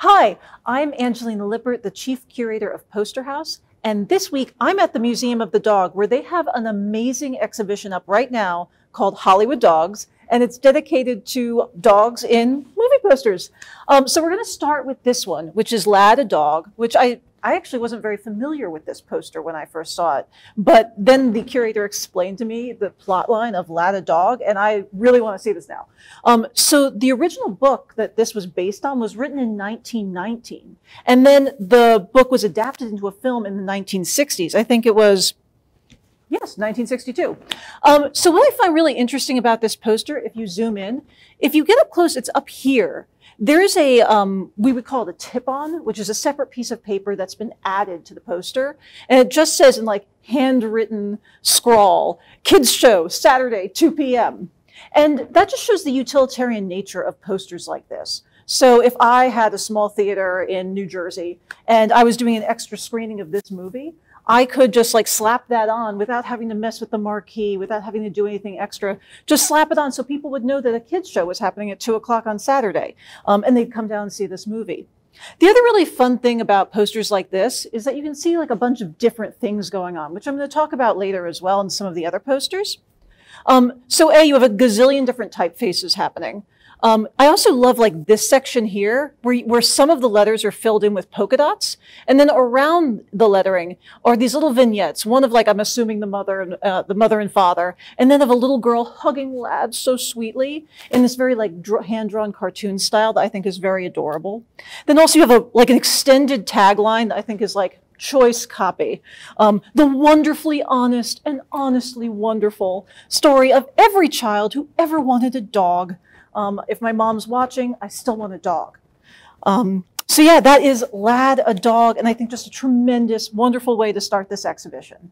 Hi, I'm Angelina Lippert, the Chief Curator of Poster House. And this week I'm at the Museum of the Dog where they have an amazing exhibition up right now called Hollywood Dogs. And it's dedicated to dogs in movie posters. Um, so we're going to start with this one, which is Lad a Dog, which I I actually wasn't very familiar with this poster when I first saw it. But then the curator explained to me the plot line of Lad a Dog, and I really want to see this now. Um, so the original book that this was based on was written in 1919. And then the book was adapted into a film in the 1960s. I think it was Yes, 1962. Um, so what I find really interesting about this poster, if you zoom in, if you get up close, it's up here. There's a, um, we would call it a tip-on, which is a separate piece of paper that's been added to the poster. And it just says in like handwritten scrawl, kids show, Saturday, 2 p.m. And that just shows the utilitarian nature of posters like this. So if I had a small theater in New Jersey and I was doing an extra screening of this movie, I could just like slap that on without having to mess with the marquee, without having to do anything extra. Just slap it on so people would know that a kids show was happening at two o'clock on Saturday, um, and they'd come down and see this movie. The other really fun thing about posters like this is that you can see like a bunch of different things going on, which I'm going to talk about later as well in some of the other posters. Um, so A, you have a gazillion different typefaces happening. Um, I also love like this section here where, where some of the letters are filled in with polka dots. And then around the lettering are these little vignettes, one of like, I'm assuming the mother and uh, the mother and father, and then of a little girl hugging Lad so sweetly in this very like hand-drawn cartoon style that I think is very adorable. Then also you have a like an extended tagline that I think is like choice copy. Um, the wonderfully honest and honestly wonderful story of every child who ever wanted a dog um, if my mom's watching, I still want a dog. Um, so yeah, that is Lad a Dog, and I think just a tremendous, wonderful way to start this exhibition.